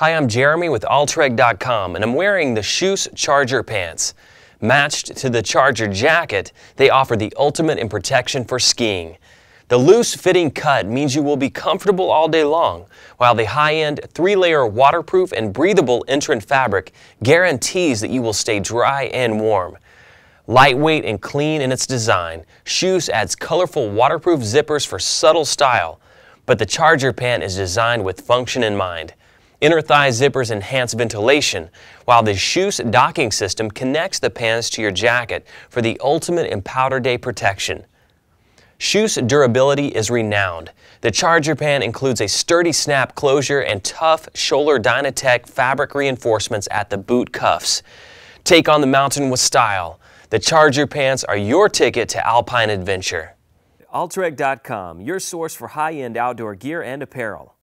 Hi, I'm Jeremy with Altrec.com and I'm wearing the KJUS Charger pants. Matched to the Charger jacket, they offer the ultimate in protection for skiing. The loose fitting cut means you will be comfortable all day long, while the high-end three-layer waterproof and breathable entrant fabric guarantees that you will stay dry and warm. Lightweight and clean in its design, KJUS adds colorful waterproof zippers for subtle style, but the Charger pant is designed with function in mind. Inner thigh zippers enhance ventilation, while the KJUS docking system connects the pants to your jacket for the ultimate in powder day protection. KJUS durability is renowned. The Charger pant includes a sturdy snap closure and tough Schoeller Dynatec fabric reinforcements at the boot cuffs. Take on the mountain with style. The Charger pants are your ticket to alpine adventure. Altrec.com, your source for high-end outdoor gear and apparel.